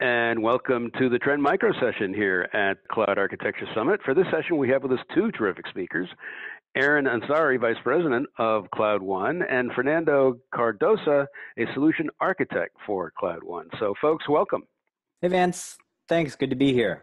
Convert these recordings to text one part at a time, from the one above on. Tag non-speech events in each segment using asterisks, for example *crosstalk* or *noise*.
and welcome to the Trend Micro session here at Cloud Architecture Summit. For this session, we have with us two terrific speakers. Aaron Ansari, Vice President of Cloud One, and Fernando Cardoso, a solution architect for Cloud One. So, folks, welcome. Hey, Vance. Thanks. Good to be here.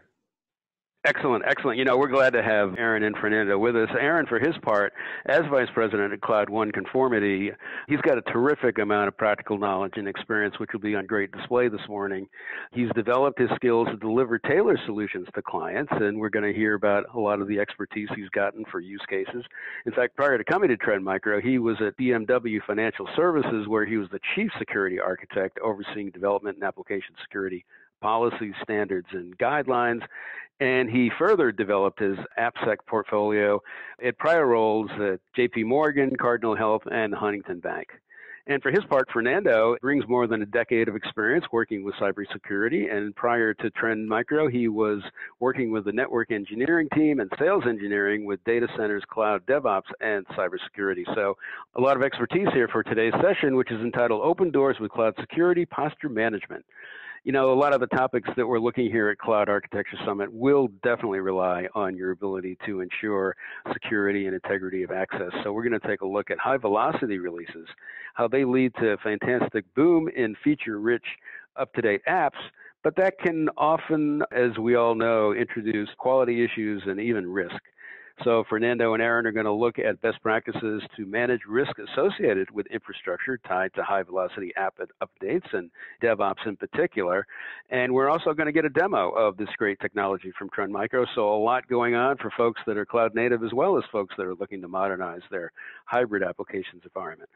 Excellent, excellent. You know, we're glad to have Aaron and Fernando with us. Aaron, for his part, as Vice President at Cloud One Conformity, he's got a terrific amount of practical knowledge and experience, which will be on great display this morning. He's developed his skills to deliver tailored solutions to clients, and we're going to hear about a lot of the expertise he's gotten for use cases. In fact, prior to coming to Trend Micro, he was at BMW Financial Services, where he was the Chief Security Architect overseeing development and application security policies, standards, and guidelines. And he further developed his AppSec portfolio at prior roles at JP Morgan, Cardinal Health, and Huntington Bank. And for his part, Fernando brings more than a decade of experience working with cybersecurity. And prior to Trend Micro, he was working with the network engineering team and sales engineering with data centers, cloud DevOps, and cybersecurity. So a lot of expertise here for today's session, which is entitled Open Doors with Cloud Security Posture Management you know, a lot of the topics that we're looking here at Cloud Architecture Summit will definitely rely on your ability to ensure security and integrity of access. So we're going to take a look at high velocity releases, how they lead to a fantastic boom in feature rich, up to date apps, but that can often, as we all know, introduce quality issues and even risk. So Fernando and Aaron are going to look at best practices to manage risk associated with infrastructure tied to high velocity app updates and DevOps in particular. And we're also going to get a demo of this great technology from Trend Micro. So a lot going on for folks that are cloud native as well as folks that are looking to modernize their hybrid applications environment.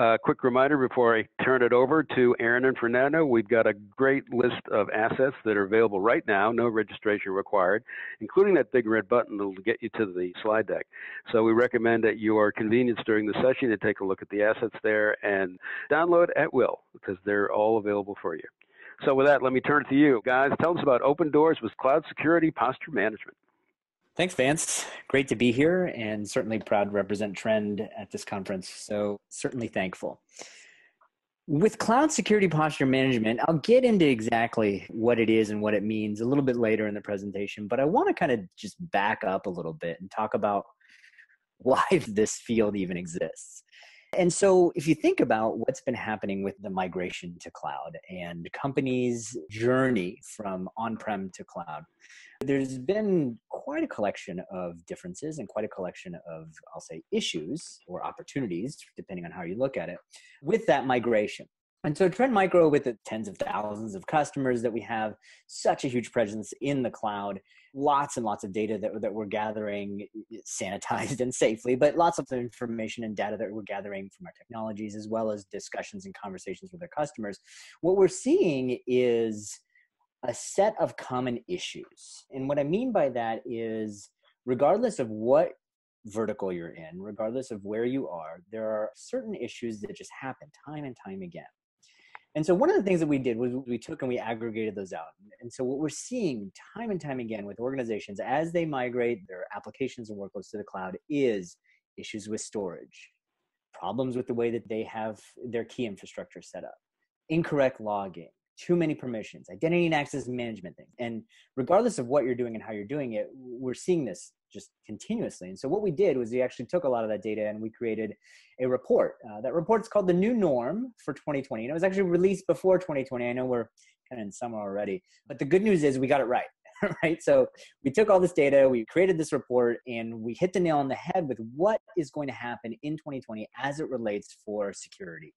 A uh, quick reminder before I turn it over to Aaron and Fernando, we've got a great list of assets that are available right now, no registration required, including that big red button that'll get you to the slide deck. So we recommend at your convenience during the session to take a look at the assets there and download at will because they're all available for you. So with that, let me turn it to you. Guys, tell us about Open Doors with Cloud Security Posture Management. Thanks, Vance. Great to be here and certainly proud to represent Trend at this conference. So, certainly thankful. With cloud security posture management, I'll get into exactly what it is and what it means a little bit later in the presentation, but I want to kind of just back up a little bit and talk about *laughs* why this field even exists. And so, if you think about what's been happening with the migration to cloud and companies' journey from on prem to cloud, there's been quite a collection of differences and quite a collection of, I'll say, issues or opportunities, depending on how you look at it, with that migration. And so Trend Micro, with the tens of thousands of customers that we have, such a huge presence in the cloud, lots and lots of data that, that we're gathering sanitized *laughs* and safely, but lots of information and data that we're gathering from our technologies, as well as discussions and conversations with our customers. What we're seeing is a set of common issues. And what I mean by that is, regardless of what vertical you're in, regardless of where you are, there are certain issues that just happen time and time again. And so one of the things that we did was we took and we aggregated those out. And so what we're seeing time and time again with organizations as they migrate their applications and workloads to the cloud is issues with storage, problems with the way that they have their key infrastructure set up, incorrect logging, too many permissions, identity and access management things. And regardless of what you're doing and how you're doing it, we're seeing this just continuously. And so what we did was we actually took a lot of that data and we created a report. Uh, that report is called the new norm for 2020. And it was actually released before 2020. I know we're kind of in summer already, but the good news is we got it right. *laughs* right? So we took all this data, we created this report, and we hit the nail on the head with what is going to happen in 2020 as it relates for security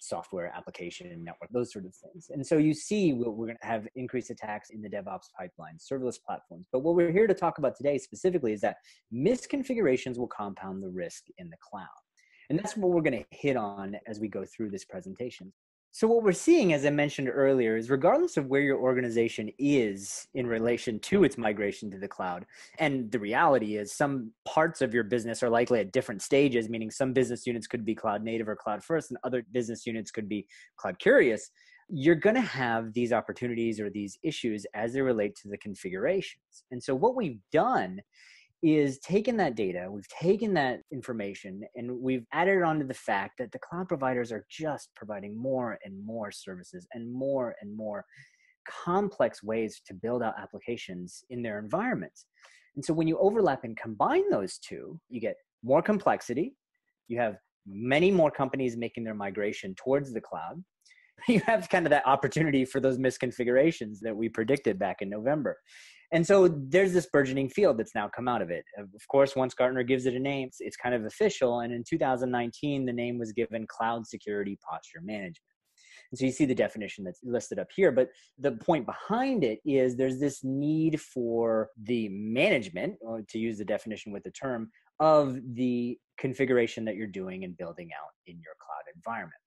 software application network, those sort of things. And so you see we're going to have increased attacks in the DevOps pipeline, serverless platforms. But what we're here to talk about today specifically is that misconfigurations will compound the risk in the cloud. And that's what we're going to hit on as we go through this presentation. So, what we're seeing, as I mentioned earlier, is regardless of where your organization is in relation to its migration to the cloud, and the reality is some parts of your business are likely at different stages, meaning some business units could be cloud native or cloud first, and other business units could be cloud curious. You're going to have these opportunities or these issues as they relate to the configurations. And so, what we've done is taken that data, we've taken that information, and we've added it onto the fact that the cloud providers are just providing more and more services and more and more complex ways to build out applications in their environments. And so when you overlap and combine those two, you get more complexity. You have many more companies making their migration towards the cloud. *laughs* You have kind of that opportunity for those misconfigurations that we predicted back in November. And so there's this burgeoning field that's now come out of it. Of course, once Gartner gives it a name, it's, kind of official. And in 2019, the name was given Cloud Security Posture Management. And so you see the definition that's listed up here. But the point behind it is there's this need for the management, to use the definition with the term, of the configuration that you're doing and building out in your cloud environment.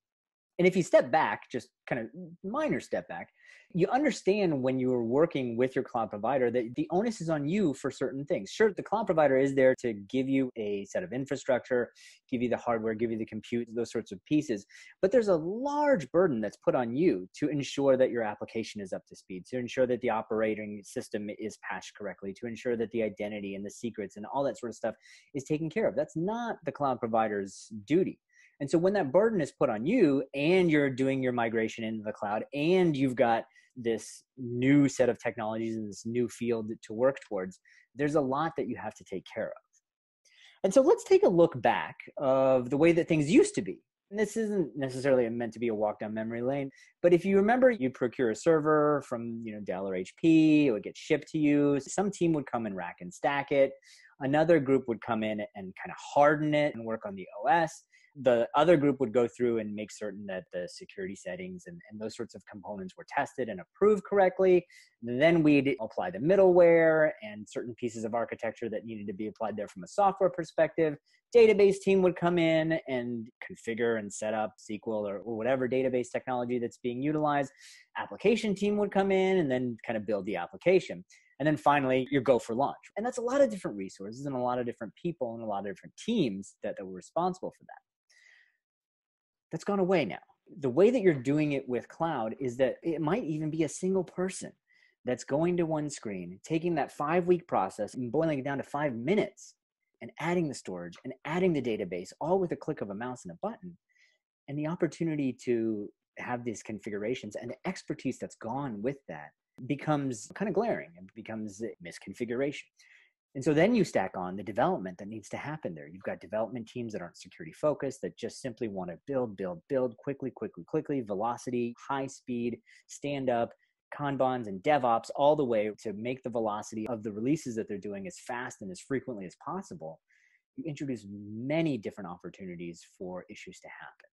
And if you step back, just kind of minor step back, you understand when you're working with your cloud provider that the onus is on you for certain things. Sure, the cloud provider is there to give you a set of infrastructure, give you the hardware, give you the compute, those sorts of pieces. But there's a large burden that's put on you to ensure that your application is up to speed, to ensure that the operating system is patched correctly, to ensure that the identity and the secrets and all that sort of stuff is taken care of. That's not the cloud provider's duty. And so when that burden is put on you and you're doing your migration into the cloud and you've got this new set of technologies and this new field to work towards, there's a lot that you have to take care of. And so let's take a look back of the way that things used to be. And this isn't necessarily meant to be a walk down memory lane, but if you remember, you procure a server from you know Dell or HP, it would get shipped to you. Some team would come and rack and stack it. Another group would come in and kind of harden it and work on the OS the other group would go through and make certain that the security settings and, and those sorts of components were tested and approved correctly. Then we'd apply the middleware and certain pieces of architecture that needed to be applied there from a software perspective. Database team would come in and configure and set up SQL or, or whatever database technology that's being utilized. Application team would come in and then kind of build the application. And then finally, your go for launch. And that's a lot of different resources and a lot of different people and a lot of different teams that, that were responsible for that that's gone away now. The way that you're doing it with cloud is that it might even be a single person that's going to one screen, taking that five week process and boiling it down to five minutes and adding the storage and adding the database all with a click of a mouse and a button. And the opportunity to have these configurations and the expertise that's gone with that becomes kind of glaring and becomes misconfiguration. And so then you stack on the development that needs to happen there. You've got development teams that aren't security focused, that just simply want to build, build, build quickly, quickly, quickly, velocity, high speed, stand up, Kanbans and DevOps, all the way to make the velocity of the releases that they're doing as fast and as frequently as possible. You introduce many different opportunities for issues to happen.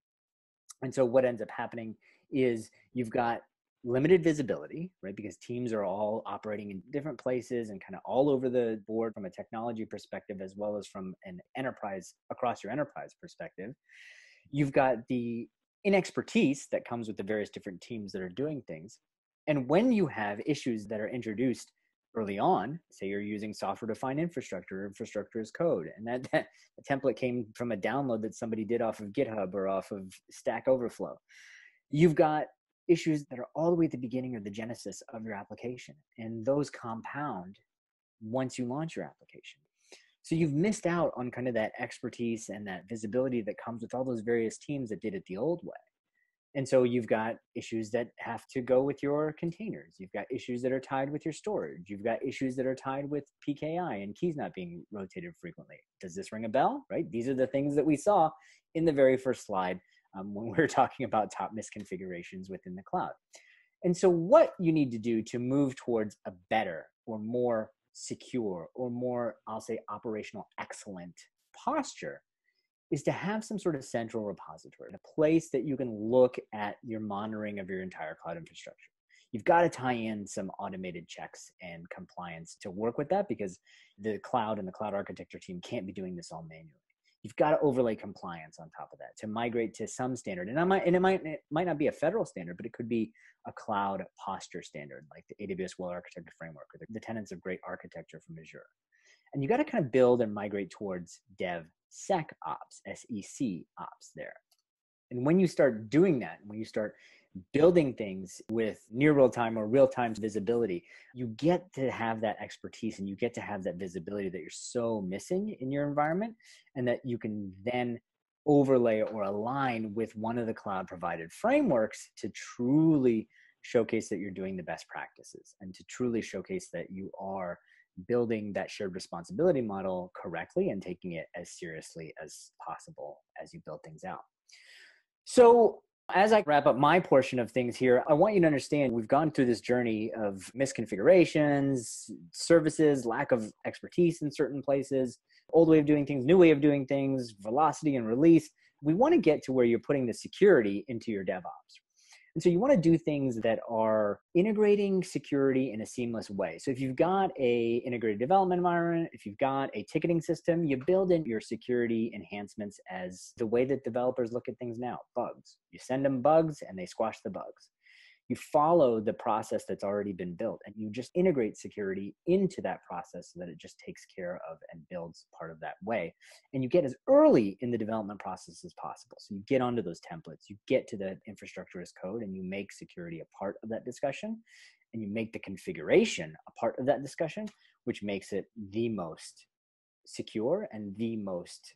And so what ends up happening is you've got limited visibility, right? Because teams are all operating in different places and kind of all over the board from a technology perspective, as well as from an enterprise across your enterprise perspective. You've got the inexpertise that comes with the various different teams that are doing things. And when you have issues that are introduced early on, say you're using software defined infrastructure, infrastructure as code, and that, that template came from a download that somebody did off of GitHub or off of Stack Overflow. You've got issues that are all the way at the beginning or the genesis of your application. And those compound once you launch your application. So you've missed out on kind of that expertise and that visibility that comes with all those various teams that did it the old way. And so you've got issues that have to go with your containers. You've got issues that are tied with your storage. You've got issues that are tied with PKI and keys not being rotated frequently. Does this ring a bell? Right? These are the things that we saw in the very first slide um, when we're talking about top misconfigurations within the cloud. And so, what you need to do to move towards a better or more secure or more, I'll say, operational excellent posture is to have some sort of central repository, a place that you can look at your monitoring of your entire cloud infrastructure. You've got to tie in some automated checks and compliance to work with that because the cloud and the cloud architecture team can't be doing this all manually you've got to overlay compliance on top of that to migrate to some standard. And, I might, and it might it might not be a federal standard, but it could be a cloud posture standard, like the AWS Well Architected Framework or the, the tenets of great architecture from Azure. And you've got to kind of build and migrate towards DevSecOps, SEC ops there. And when you start doing that, when you start building things with near real time or real time visibility, you get to have that expertise and you get to have that visibility that you're so missing in your environment, and that you can then overlay or align with one of the cloud provided frameworks to truly showcase that you're doing the best practices and to truly showcase that you are building that shared responsibility model correctly and taking it as seriously as possible as you build things out. So, as I wrap up my portion of things here, I want you to understand we've gone through this journey of misconfigurations, services, lack of expertise in certain places, old way of doing things, new way of doing things, velocity and release. We want to get to where you're putting the security into your DevOps, and so you want to do things that are integrating security in a seamless way. So if you've got a integrated development environment, if you've got a ticketing system, you build in your security enhancements as the way that developers look at things now, bugs. You send them bugs and they squash the bugs you follow the process that's already been built and you just integrate security into that process so that it just takes care of and builds part of that way. And you get as early in the development process as possible. So you get onto those templates you get to the infrastructure as code and you make security a part of that discussion and you make the configuration a part of that discussion which makes it the most secure and the most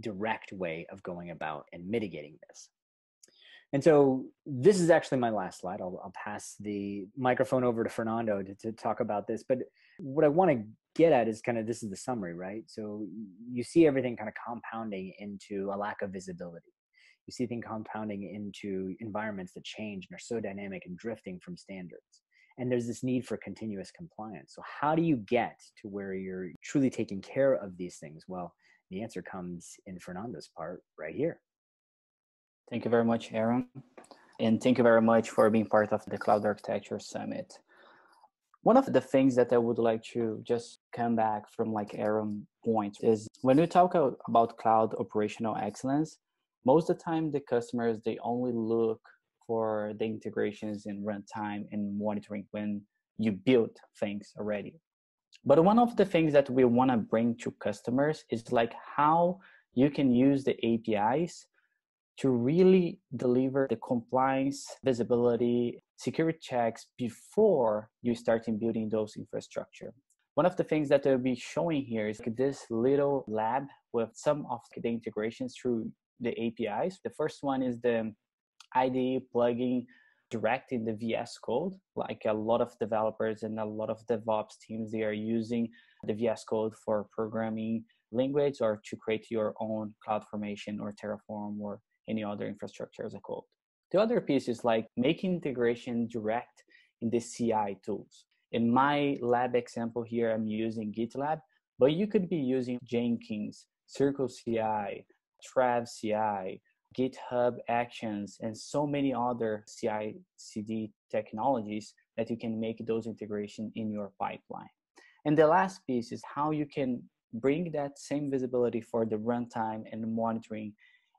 direct way of going about and mitigating this and so this is actually my last slide. I'll, I'll pass the microphone over to Fernando to, to talk about this. But what I want to get at is kind of this is the summary, right? So you see everything kind of compounding into a lack of visibility. You see things compounding into environments that change and are so dynamic and drifting from standards. And there's this need for continuous compliance. So, how do you get to where you're truly taking care of these things? Well, the answer comes in Fernando's part right here. Thank you very much, Aaron. And thank you very much for being part of the Cloud Architecture Summit. One of the things that I would like to just come back from like Aaron point is when we talk about cloud operational excellence, most of the time the customers they only look for the integrations in runtime and monitoring when you build things already. But one of the things that we want to bring to customers is like how you can use the APIs to really deliver the compliance, visibility, security checks before you start in building those infrastructure. One of the things that I'll be showing here is this little lab with some of the integrations through the APIs. The first one is the IDE plugin direct in the VS Code. Like a lot of developers and a lot of DevOps teams, they are using the VS Code for programming language or to create your own CloudFormation or Terraform or any other infrastructure as a code. The other piece is like making integration direct in the CI tools. In my lab example here, I'm using GitLab, but you could be using Jenkins, Circle CI, Travis CI, GitHub Actions, and so many other CI CD technologies that you can make those integration in your pipeline. And the last piece is how you can bring that same visibility for the runtime and monitoring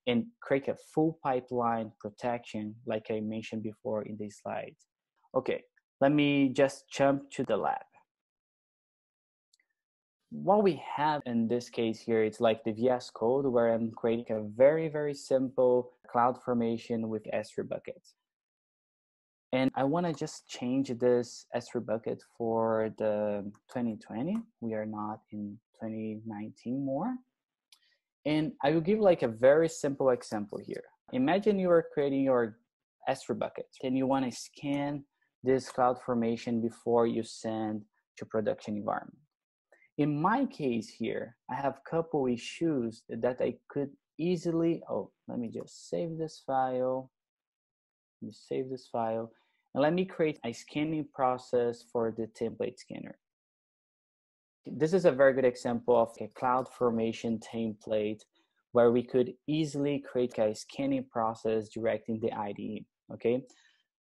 and create a full pipeline protection like I mentioned before in this slide. Okay, let me just jump to the lab. What we have in this case here, it's like the VS Code where I'm creating a very, very simple cloud formation with S3 buckets. And I want to just change this S3 bucket for the 2020. We are not in 2019 more. And I will give like a very simple example here. Imagine you are creating your S3 bucket and you want to scan this cloud formation before you send to production environment. In my case here, I have a couple issues that I could easily, oh, let me just save this file. Let me save this file. And let me create a scanning process for the template scanner. This is a very good example of a cloud formation template where we could easily create a scanning process directing the IDE, okay?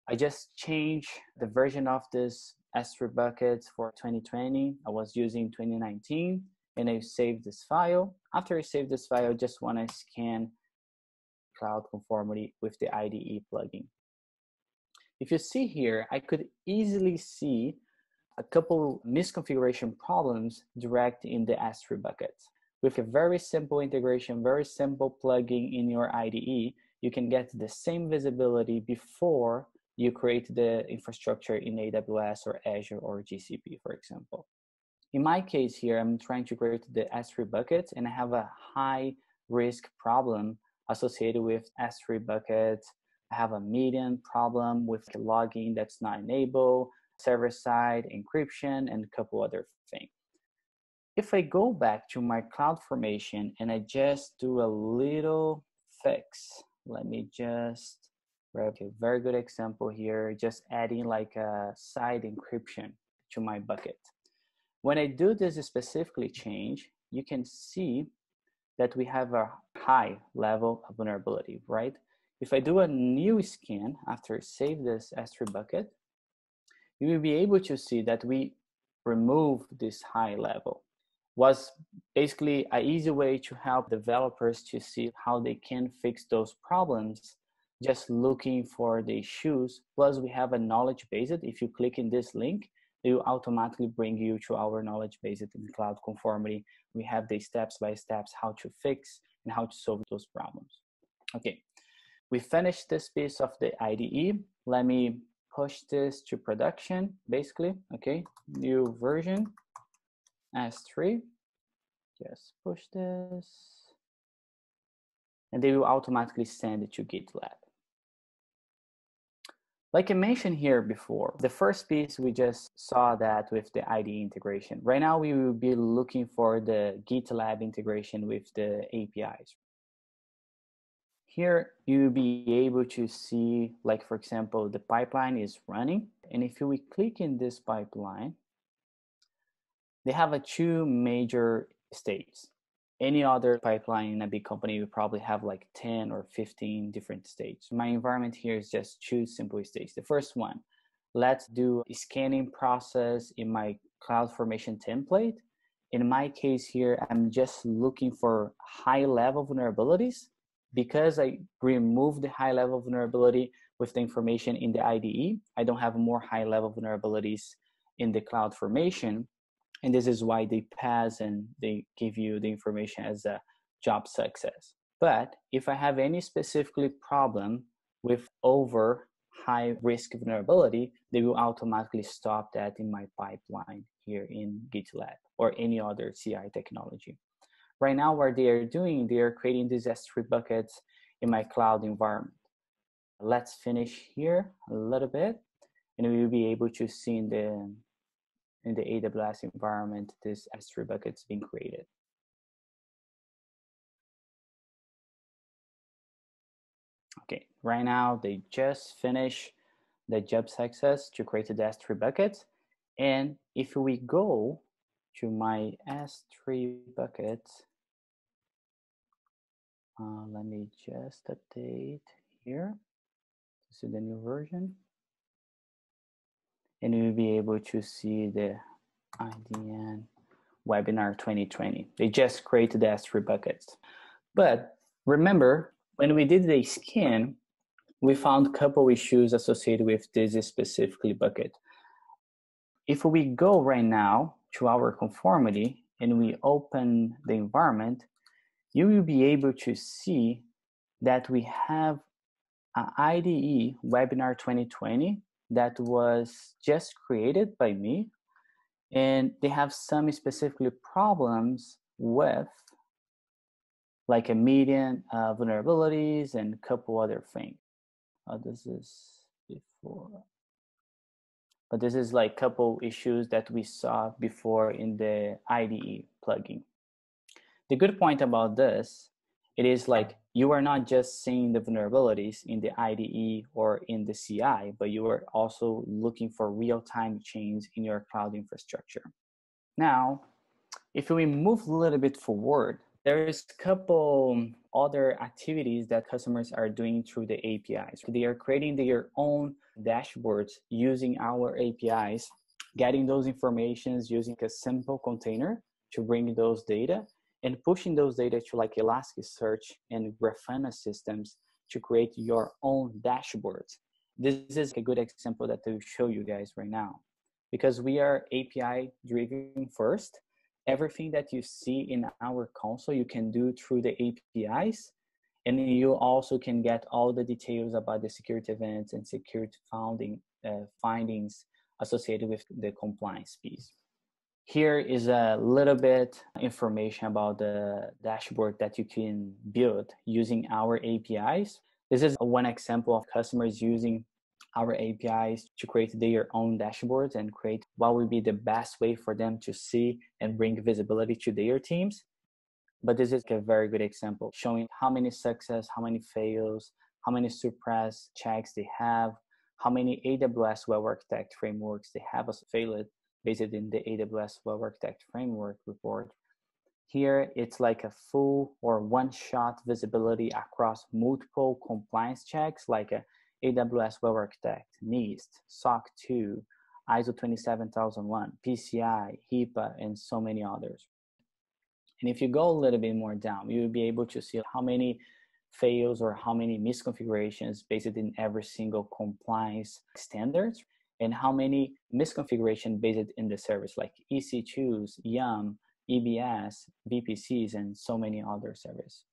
I just changed the version of this S3 bucket for 2020. I was using 2019 and I saved this file. After I save this file, I just wanna scan cloud conformity with the IDE plugin. If you see here, I could easily see a couple misconfiguration problems direct in the S3 bucket. With a very simple integration, very simple plugin in your IDE, you can get the same visibility before you create the infrastructure in AWS or Azure or GCP, for example. In my case here, I'm trying to create the S3 bucket and I have a high risk problem associated with S3 bucket I have a median problem with the logging that's not enabled, server side encryption, and a couple other things. If I go back to my CloudFormation and I just do a little fix, let me just grab a very good example here, just adding like a side encryption to my bucket. When I do this specifically change, you can see that we have a high level of vulnerability, right? If I do a new scan after I save this S3 bucket, you will be able to see that we remove this high level. Was basically an easy way to help developers to see how they can fix those problems just looking for the issues. Plus we have a knowledge base. If you click in this link, it will automatically bring you to our knowledge base in cloud conformity. We have the steps by steps how to fix and how to solve those problems. Okay, we finished this piece of the IDE. Let me push this to production, basically. Okay, new version, S3. Just push this. And they will automatically send it to GitLab. Like I mentioned here before, the first piece we just saw that with the IDE integration. Right now we will be looking for the GitLab integration with the APIs. Here you'll be able to see, like for example, the pipeline is running. And if we click in this pipeline, they have a two major states any other pipeline in a big company would probably have like 10 or 15 different states. My environment here is just two simple states. The first one, let's do a scanning process in my CloudFormation template. In my case here, I'm just looking for high level vulnerabilities because I remove the high level vulnerability with the information in the IDE. I don't have more high level vulnerabilities in the cloud formation. and this is why they pass and they give you the information as a job success but if i have any specifically problem with over high risk vulnerability they will automatically stop that in my pipeline here in gitlab or any other ci technology right now what they are doing they are creating these s3 buckets in my cloud environment let's finish here a little bit and we will be able to see in the in the AWS environment, this S3 bucket's being created. Okay, right now they just finished the job success to create the S3 bucket. And if we go to my S3 bucket, uh, let me just update here to see the new version and you'll be able to see the IDN webinar 2020. They just created the S3 buckets. But remember, when we did the scan, we found a couple issues associated with this specifically bucket. If we go right now to our conformity and we open the environment, you will be able to see that we have an IDE webinar 2020 that was just created by me and they have some specifically problems with like a median uh, vulnerabilities and a couple other things. Oh, this is before. But this is like a couple issues that we saw before in the IDE plugin the good point about this it is like you are not just seeing the vulnerabilities in the IDE or in the CI, but you are also looking for real-time change in your cloud infrastructure. Now, if we move a little bit forward, there's a couple other activities that customers are doing through the APIs. They are creating their own dashboards using our APIs, getting those informations using a simple container to bring those data and pushing those data to like Elasticsearch and Grafana systems to create your own dashboards. This is a good example that I will show you guys right now. Because we are API driven first, everything that you see in our console, you can do through the APIs. And you also can get all the details about the security events and security founding, uh, findings associated with the compliance piece. Here is a little bit information about the dashboard that you can build using our APIs. This is one example of customers using our APIs to create their own dashboards and create what would be the best way for them to see and bring visibility to their teams. But this is a very good example showing how many success, how many fails, how many suppress checks they have, how many AWS Well Architect frameworks they have as failed based in the AWS Well Architect framework report. Here, it's like a full or one-shot visibility across multiple compliance checks like a AWS Well Architect, NIST, SOC 2, ISO 27001, PCI, HIPAA, and so many others. And if you go a little bit more down, you'll be able to see how many fails or how many misconfigurations based in every single compliance standards and how many misconfiguration based in the service like EC2s, Yum, EBS, VPCs, and so many other services.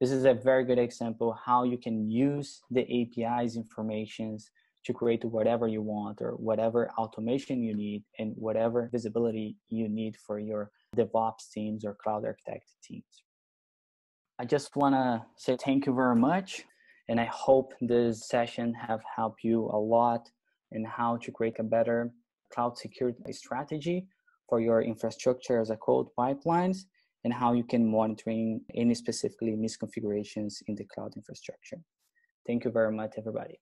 This is a very good example how you can use the API's informations to create whatever you want or whatever automation you need and whatever visibility you need for your DevOps teams or cloud architect teams. I just want to say thank you very much. And I hope this session have helped you a lot in how to create a better cloud security strategy for your infrastructure as a code pipelines and how you can monitoring any specifically misconfigurations in the cloud infrastructure. Thank you very much, everybody.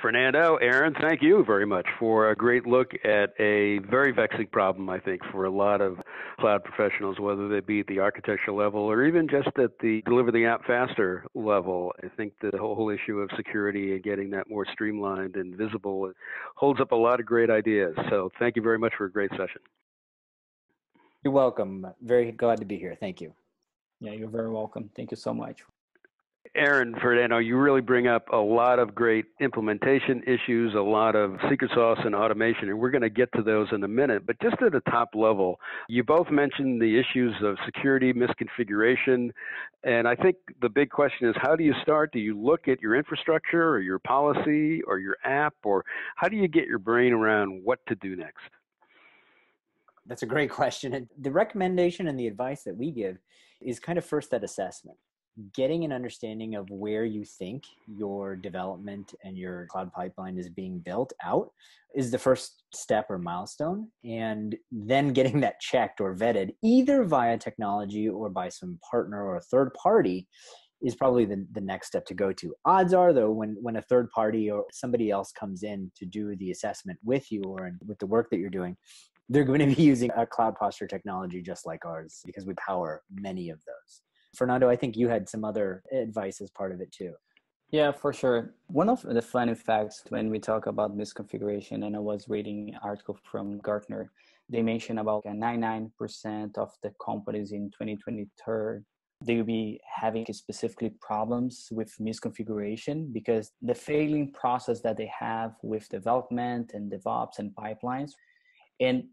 Fernando, Aaron, thank you very much for a great look at a very vexing problem, I think, for a lot of cloud professionals, whether they be at the architecture level or even just at the deliver the app faster level. I think the whole issue of security and getting that more streamlined and visible holds up a lot of great ideas. So thank you very much for a great session. You're welcome. Very glad to be here. Thank you. Yeah, you're very welcome. Thank you so much. Aaron Fernando, you really bring up a lot of great implementation issues, a lot of secret sauce and automation, and we're going to get to those in a minute. But just at a top level, you both mentioned the issues of security, misconfiguration, and I think the big question is how do you start? Do you look at your infrastructure or your policy or your app, or how do you get your brain around what to do next? That's a great *laughs* question. And the recommendation and the advice that we give is kind of first that assessment getting an understanding of where you think your development and your cloud pipeline is being built out is the first step or milestone and then *laughs* getting that checked or vetted either via technology or by some partner or a third party is probably the, the next step to go to. Odds are though when when a third party or somebody else comes in to do the assessment with you or in, with the work that you're doing they're going to be *laughs* using a cloud posture technology just like ours because we power many of those Fernando, I think you had some other advice as part of it too. Yeah, for sure. One of the funny facts when we talk about misconfiguration, and I was reading an article from Gartner, they mentioned about 99% of the companies in 2023 they will be having specifically problems with misconfiguration because the failing process that they have with development and DevOps and pipelines. And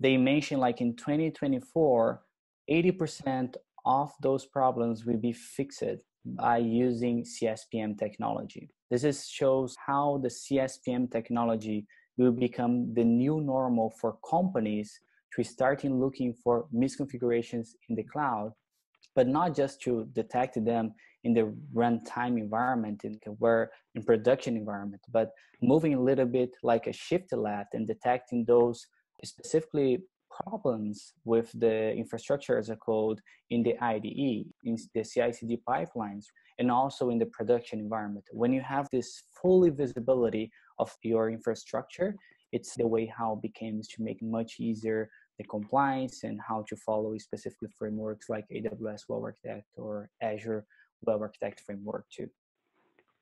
they mentioned like in 2024, 80% of those problems will be fixed by using CSPM technology. This is, shows how the CSPM technology will become the new normal for companies to start in looking for misconfigurations in the cloud, but not just to detect them in the runtime environment in where in production environment, but moving a little bit like a shift left and detecting those specifically problems with the infrastructure as a code in the IDE, in the CI/CD pipelines, and also in the production environment. When you have this fully visibility of your infrastructure, it's the way how it becomes to make much easier the compliance and how to follow specific frameworks like AWS Well Architect or Azure Well Architect framework too.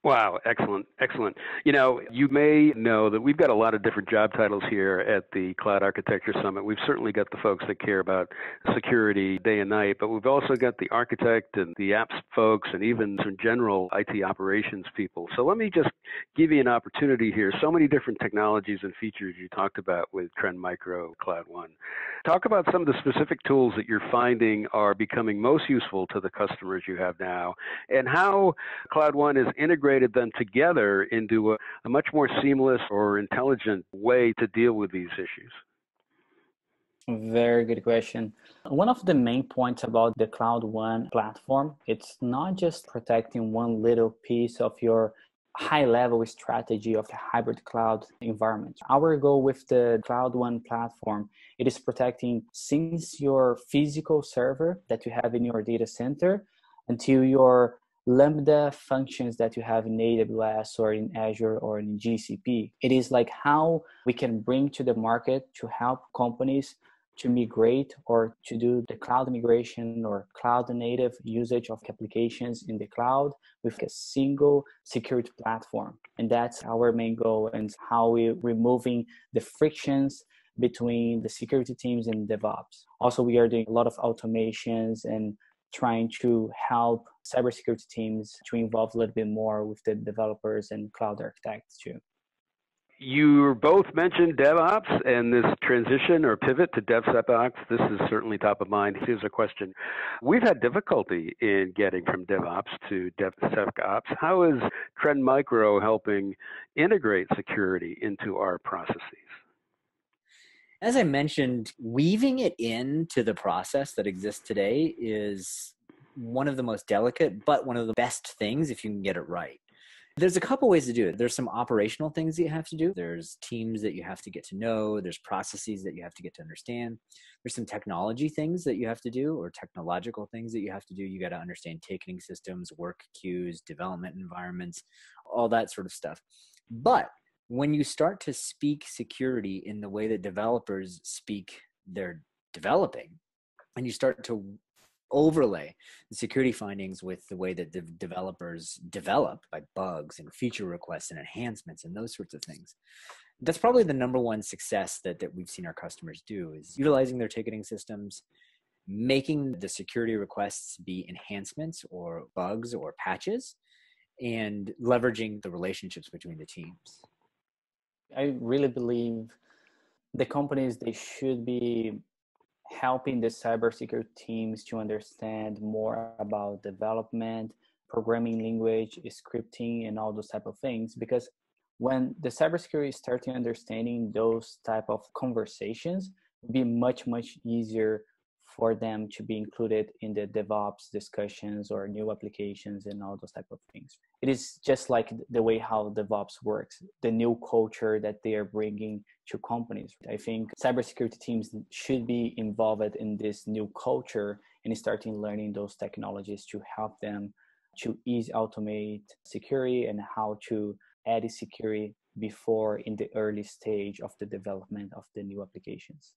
Wow, excellent, excellent. You know, you may know that we've got a lot of different job titles here at the Cloud Architecture Summit. We've certainly got the folks that care about security day and night, but we've also got the architect and the apps folks and even some general IT operations people. So let me just give you an opportunity here. So many different technologies and features you talked about with Trend Micro Cloud One. Talk about some of the specific tools that you're finding are becoming most useful to the customers you have now and how Cloud One is integrated integrated them together into a, a much more seamless or intelligent way to deal with these issues? Very good question. One of the main points about the Cloud One platform, it's not just protecting one little piece of your high level strategy of the hybrid cloud environment. Our goal with the Cloud One platform, it is protecting since your physical server that you have in your data center until your Lambda functions that you have in AWS or in Azure or in GCP. It is like how we can bring to the market to help companies to migrate or to do the cloud migration or cloud native usage of applications in the cloud with a single security platform. And that's our main goal and how we're removing the frictions between the security teams and DevOps. Also, we are doing a lot of automations and trying to help cybersecurity teams to involve a little bit more with the developers and cloud architects too you both mentioned DevOps and this transition or pivot to DevSecOps. This is certainly top of mind. Here's a question. We've had difficulty in getting from DevOps to DevSecOps. How is Trend Micro helping integrate security into our processes? As I mentioned, weaving it into the process that exists today is one of the most delicate, but one of the best things if you can get it right. There's a couple ways to do it. There's some operational things that you have to do. There's teams that you have to get to know. There's processes that you have to get to understand. There's some technology things that you have to do or technological things that you have to do. You got to understand ticketing systems, work queues, development environments, all that sort of stuff. But when you start to speak security in the way that developers speak they're developing, and you start to overlay the security findings with the way that the developers develop by bugs and feature requests and enhancements and those sorts of things. That's probably the number one success that, that we've seen our customers do is utilizing their ticketing systems making the security requests be enhancements or bugs or patches and leveraging the relationships between the teams. I really believe the companies they should be helping the cybersecurity teams to understand more about development, programming language, scripting, and all those type of things. Because when the cybersecurity is starting understanding those type of conversations, be much much easier for them to be included in the DevOps discussions or new applications and all those type of things. It is just like the way how DevOps works, the new culture that they are bringing to companies. I think cybersecurity teams should be involved in this new culture and starting learning those technologies to help them to ease automate security and how to add security before in the early stage of the development of the new applications.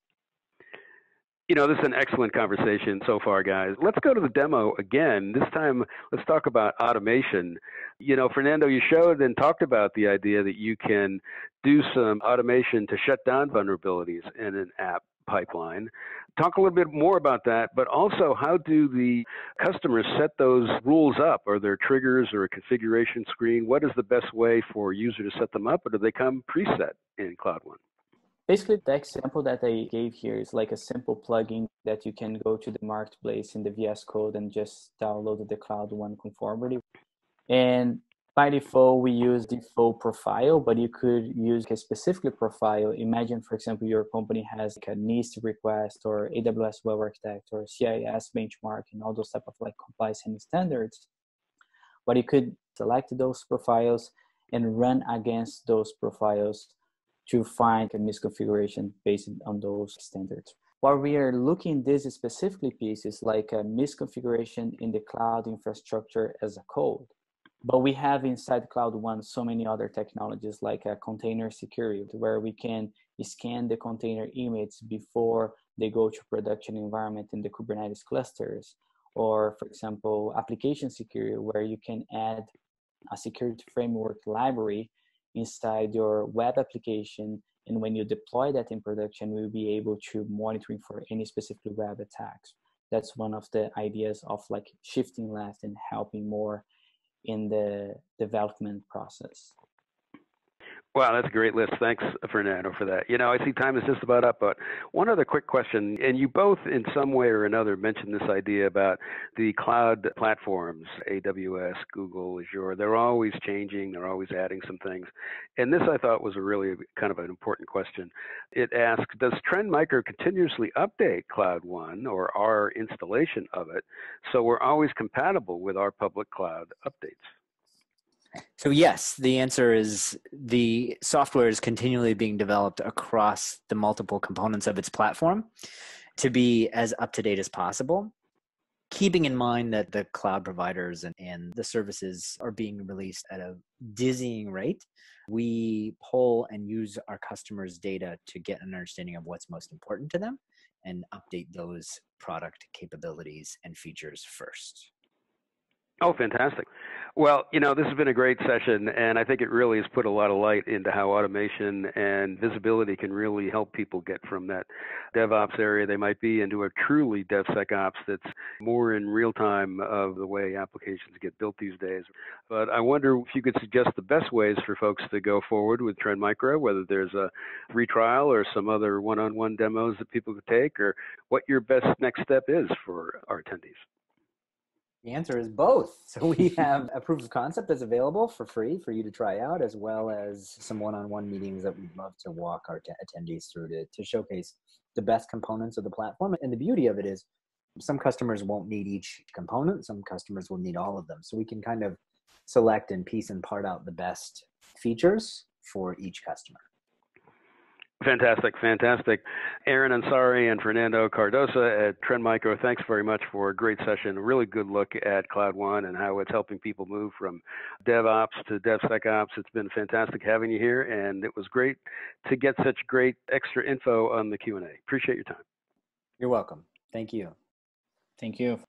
You know, this is an excellent conversation so far, guys. Let's go to the demo again. This time, let's talk about automation. You know, Fernando, you showed and talked about the idea that you can do some automation to shut down vulnerabilities in an app pipeline. Talk a little bit more about that, but also how do the customers set those rules up? Are there triggers or a configuration screen? What is the best way for a user to set them up, or do they come preset in Cloud One? Basically, the example that I gave here is like a simple plugin that you can go to the marketplace in the VS Code and just download the Cloud One conformity. And by default, we use the default profile, but you could use a specific profile. Imagine, for example, your company has like a NIST request or AWS Well Architect or CIS benchmark and all those type of like compliance and standards. But you could select those profiles and run against those profiles to find a misconfiguration based on those standards. What we are looking this specifically piece is like a misconfiguration in the cloud infrastructure as a code. But we have inside Cloud One so many other technologies like a container security where we can scan the container image before they go to production environment in the Kubernetes clusters. Or for example, application security where you can add a security framework library inside your web application. And when you deploy that in production, we'll be able to monitoring for any specific web attacks. That's one of the ideas of like shifting left and helping more in the development process. Wow, that's a great list. Thanks, Fernando, for that. You know, I see time is just about up, but one other quick question. And you both, in some way or another, mentioned this idea about the cloud platforms, AWS, Google, Azure. They're always changing, they're always adding some things. And this, I thought, was a really kind of an important question. It asks Does Trend Micro continuously update Cloud One or our installation of it so we're always compatible with our public cloud updates? So, yes, the answer is the software is continually being developed across the multiple components of its platform to be as up to date as possible. Keeping in mind that the cloud providers and, and the services are being released at a dizzying rate, we pull and use our customers' data to get an understanding of what's most important to them and update those product capabilities and features first. Oh, fantastic. Well, you know, this has been a great session, and I think it really has put a lot of light into how automation and visibility can really help people get from that DevOps area they might be into a truly DevSecOps that's more in real time of the way applications get built these days. But I wonder if you could suggest the best ways for folks to go forward with Trend Micro, whether there's a free trial or some other one on one demos that people could take, or what your best next step is for our attendees. The answer is both. *laughs* So we *laughs* have a proof of concept that's available for free for you to try out, as well as some one-on-one meetings that we'd love to walk our t- attendees through to, to showcase the best components of the platform. And the beauty of it is some customers won't need each component, some customers will need all of them. So we can kind of select and piece and part out the best features for each customer. Fantastic, fantastic. Aaron Ansari and Fernando Cardoso at Trend Micro, thanks very much for a great session. A really good look at Cloud One and how it's helping people move from DevOps to DevSecOps. It's been fantastic having you here, and it was great to get such great extra info on the Q&A. Appreciate your time. You're welcome. Thank you. Thank you.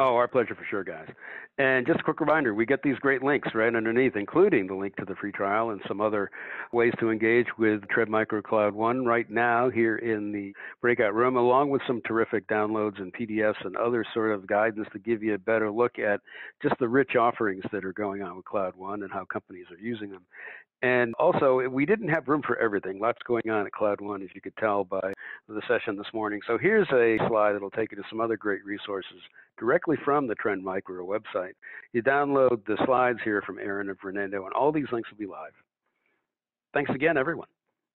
Oh, our pleasure for sure, guys. And just a quick reminder, we get these great links right underneath, including the link to the free trial and some other ways to engage with Trend Micro Cloud One right now here in the breakout room, along with some terrific downloads and PDFs and other sort of guidance to give you a better look at just the rich offerings that are going on with Cloud One and how companies are using them. And also, we didn't have room for everything. Lots going on at Cloud One, as you could tell by the session this morning. So here's a slide that'll take you to some other great resources directly from the Trend Micro website. You download the slides here from Aaron and Fernando, and all these links will be live. Thanks again, everyone.